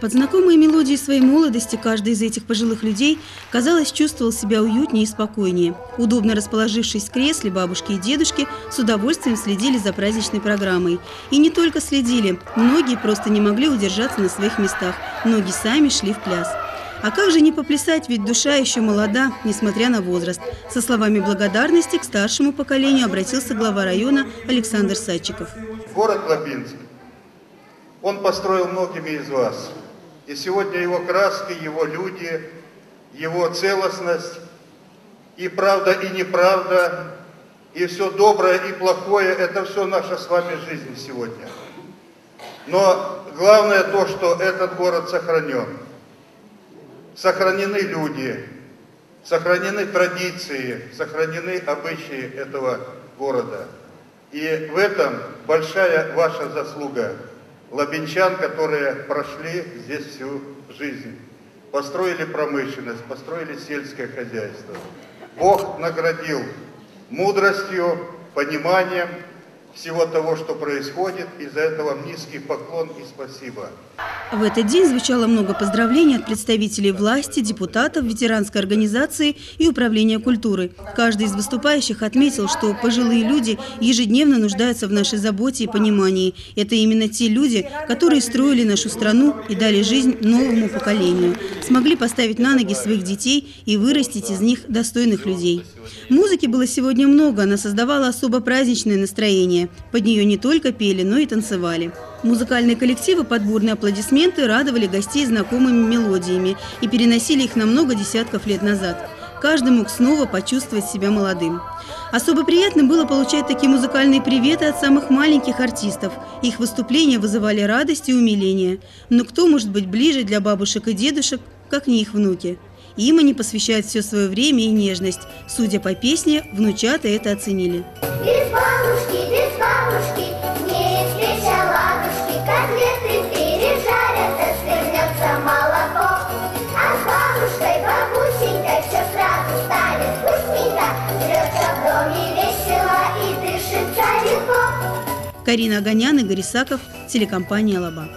Под знакомые мелодии своей молодости каждый из этих пожилых людей, казалось, чувствовал себя уютнее и спокойнее. Удобно расположившись в кресле, бабушки и дедушки с удовольствием следили за праздничной программой. И не только следили, многие просто не могли удержаться на своих местах, многие сами шли в пляс. А как же не поплясать, ведь душа еще молода, несмотря на возраст. Со словами благодарности к старшему поколению обратился глава района Александр Садчиков. Город Лабинск, он построил многими из вас. И сегодня его краски, его люди, его целостность, и правда, и неправда, и все доброе и плохое, это все наша с вами жизнь сегодня. Но главное то, что этот город сохранен. Сохранены люди, сохранены традиции, сохранены обычаи этого города. И в этом большая ваша заслуга – лабинчан, которые прошли здесь всю жизнь, построили промышленность, построили сельское хозяйство. Бог наградил мудростью, пониманием всего того, что происходит, и за это вам низкий поклон и спасибо. В этот день звучало много поздравлений от представителей власти, депутатов, ветеранской организации и управления культуры. Каждый из выступающих отметил, что пожилые люди ежедневно нуждаются в нашей заботе и понимании. Это именно те люди, которые строили нашу страну и дали жизнь новому поколению, смогли поставить на ноги своих детей и вырастить из них достойных людей. Музыки было сегодня много, она создавала особо праздничное настроение. Под нее не только пели, но и танцевали. Музыкальные коллективы под бурные аплодисменты радовали гостей знакомыми мелодиями и переносили их на много десятков лет назад. Каждый мог снова почувствовать себя молодым. Особо приятно было получать такие музыкальные приветы от самых маленьких артистов. Их выступления вызывали радость и умиление. Но кто может быть ближе для бабушек и дедушек, как не их внуки? Им они посвящают все свое время и нежность. Судя по песне, внучата это оценили. Без бабушки, без Карина Аганян, Игорь Исаков, телекомпания «Лаба».